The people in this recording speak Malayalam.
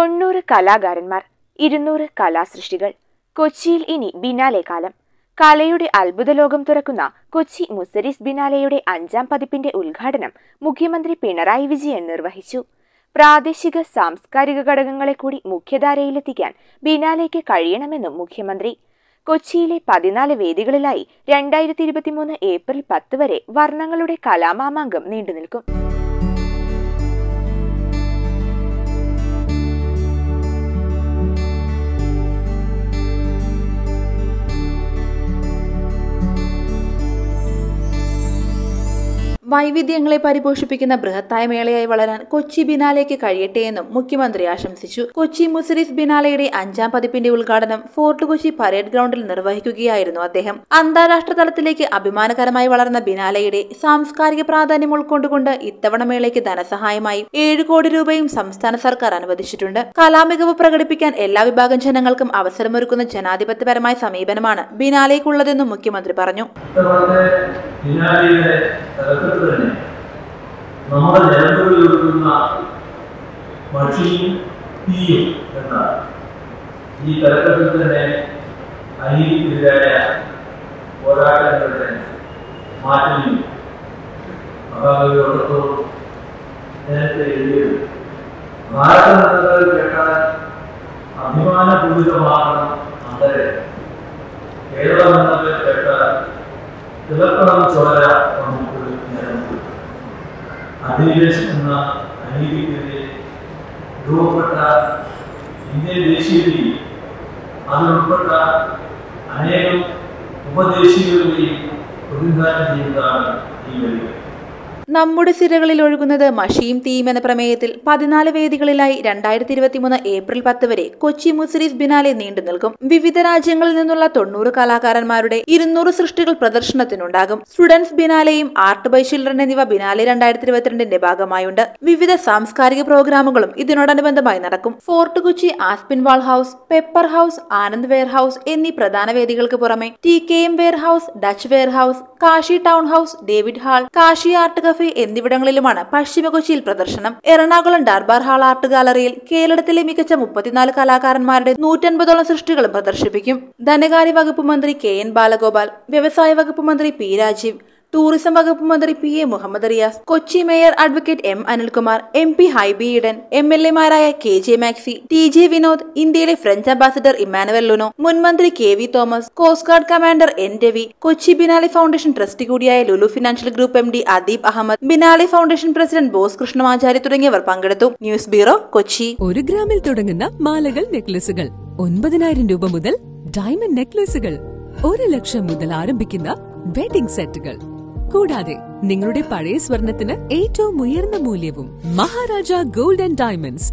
തൊണ്ണൂറ് കലാകാരന്മാർ ഇരുന്നൂറ് കലാസൃഷ്ടികൾ. കൊച്ചിയിൽ ഇനി ബിനാലെ കാലം. കലയുടെ അത്ഭുത ലോകം തുറക്കുന്ന കൊച്ചി മുസരിസ് ബിനാലയുടെ അഞ്ചാം പതിപ്പിന്റെ ഉദ്ഘാടനം മുഖ്യമന്ത്രി പിണറായി വിജയൻ നിർവഹിച്ചു. പ്രാദേശിക സാംസ്കാരിക ഘടകങ്ങളെ കൂടി മുഖ്യധാരയിലെത്തിക്കാൻ ബിനാലയ്ക്ക് കഴിയണമെന്നും മുഖ്യമന്ത്രി. കൊച്ചിയിലെ പതിനാല് വേദികളിലായി രണ്ടായിരത്തി ഇരുപത്തിമൂന്ന് ഏപ്രിൽ പത്ത് വരെ വർണങ്ങളുടെ കലാമാമാങ്കം നീണ്ടുനിൽക്കും. വൈവിധ്യങ്ങളെ പരിപോഷിപ്പിക്കുന്ന ബൃഹത്തായ മേളയായി വളരാൻ കൊച്ചി ബിനാലേക്ക് കഴിയട്ടെ എന്നും മുഖ്യമന്ത്രി ആശംസിച്ചു. കൊച്ചി മുസരിസ് ബിനാലയുടെ അഞ്ചാം പതിപ്പിന്റെ ഉദ്ഘാടനം ഫോർട്ട് കൊച്ചി പരേഡ് ഗ്രൗണ്ടിൽ നിർവഹിക്കുകയായിരുന്നു അദ്ദേഹം. അന്താരാഷ്ട്ര തലത്തിലേക്ക് അഭിമാനകരമായി വളർന്ന ബിനാലയുടെ സാംസ്കാരിക പ്രാധാന്യം ഉൾക്കൊണ്ടുകൊണ്ട് ഇത്തവണ മേളയ്ക്ക് ധനസഹായമായി ഏഴ് കോടി രൂപയും സംസ്ഥാന സർക്കാർ അനുവദിച്ചിട്ടുണ്ട്. കലാമികവ് പ്രകടിപ്പിക്കാൻ എല്ലാ വിഭാഗം ജനങ്ങൾക്കും അവസരമൊരുക്കുന്ന ജനാധിപത്യപരമായ സമീപനമാണ് ബിനാലയ്ക്കുള്ളതെന്നും മുഖ്യമന്ത്രി പറഞ്ഞു. ഇത്തവണത്തെ ബിനാലിയുടെ തലക്കെട്ട് തന്നെ നമ്മുടെ ജനതകളിൽ ഒഴുകുന്ന മഷിയും തീയും എന്നാണ് ഈ തലക്കെട്ടിൽ തന്നെ അനീതിക്കെതിരായ പോരാട്ടങ്ങളുടെ മാറ്റങ്ങളും മഹാകവിയോടൊപ്പം നേരത്തെ എഴുതിയത് ഭാരതനഗരങ്ങൾ കേട്ടാൽ അഭിമാനപൂരിതമാകണം അന്തരെ കേരളം എന്നത് കേട്ടാൽ തിളക്കണം ചോര നമുക്ക് നിരമ്പ് അധിനിവേശം എന്ന അനീതിക്കെതിരെ രൂപപ്പെട്ട ഇന്ത്യൻ ദേശീയതയിൽ അതിലുൾപ്പെട്ട അനേകം ഉപദേശികളുടെയും പ്രതിനിധാനം ചെയ്യുന്നതാണ് ഈ വരികൾ നമ്മുടെ സിരകളിൽ ഒഴുകുന്നത് മഷീം തീയും എന്ന പ്രമേയത്തിൽ പതിനാല് വേദികളിലായി രണ്ടായിരത്തി ഇരുപത്തിമൂന്ന് ഏപ്രിൽ പത്ത് വരെ കൊച്ചി മുസരീസ് ബിനാലെ നീണ്ടു നിൽക്കും. വിവിധ രാജ്യങ്ങളിൽ നിന്നുള്ള തൊണ്ണൂറ് കലാകാരന്മാരുടെ ഇരുന്നൂറ് സൃഷ്ടികൾ പ്രദർശനത്തിനുണ്ടാകും. സ്റ്റുഡൻസ് ബിനാലെയും ആർട്ട് ബൈ ചിൽഡ്രൻ എന്നിവ ബിനാലെ രണ്ടായിരത്തി ഇരുപത്തിരണ്ടിന്റെ ഭാഗമായുണ്ട്. വിവിധ സാംസ്കാരിക പ്രോഗ്രാമുകളും ഇതിനോടനുബന്ധമായി നടക്കും. Fort Kochi Aspinwall House Pepper House Anand Warehouse എന്നീ പ്രധാന വേദികൾക്ക് പുറമെ T K M Warehouse Dutch Warehouse Kashi Town House David Hall Kashi Art Cafe എന്നിവിടങ്ങളിലുമാണ് പശ്ചിമ കൊച്ചിയിൽ പ്രദർശനം. എറണാകുളം ഡർബാർ ഹാൾ ആർട്ട് ഗാലറിയിൽ കേരളത്തിലെ മികച്ച മുപ്പത്തിനാല് കലാകാരന്മാരുടെ നൂറ്റൻപതോളം സൃഷ്ടികളും പ്രദർശിപ്പിക്കും. ധനകാര്യ വകുപ്പ് മന്ത്രി കെ എൻ ബാലഗോപാൽ വ്യവസായ വകുപ്പ് മന്ത്രി പി രാജീവ് ടൂറിസം വകുപ്പ് മന്ത്രി P A Muhammad Riyas Kochi mayor advocate M Anilkumar M P Hibi Eden M L എമാരായ K J Maxi T J Vinod ഇന്ത്യയിലെ ഫ്രഞ്ച് അംബാസിഡർ ഇമ്മാനുവൽ ലുനോ മുൻമന്ത്രി K V Thomas coast guard commander N Ravi Kochi biennale foundation trustee കൂടിയായ Lulu financial group M D Adeeb Ahmed biennale foundation president Bose Krishnamachari തുടങ്ങിയവർ പങ്കെടുത്തു. News bureau Kochi. ഒരു ഗ്രാമിൽ തുടങ്ങുന്ന മാലകൾ നെക്ലസുകൾ ഒൻപതിനായിരം രൂപ മുതൽ ഡയമണ്ട് നെക്ലസുകൾ ഒരു ലക്ഷം മുതൽ ആരംഭിക്കുന്ന വെഡിംഗ് സെറ്റുകൾ. കൂടാതെ നിങ്ങളുടെ പഴയ സ്വർണത്തിന് ഏറ്റവും ഉയർന്ന മൂല്യവും മഹാരാജ ഗോൾഡ് ആൻഡ് ഡയമണ്ട്സ്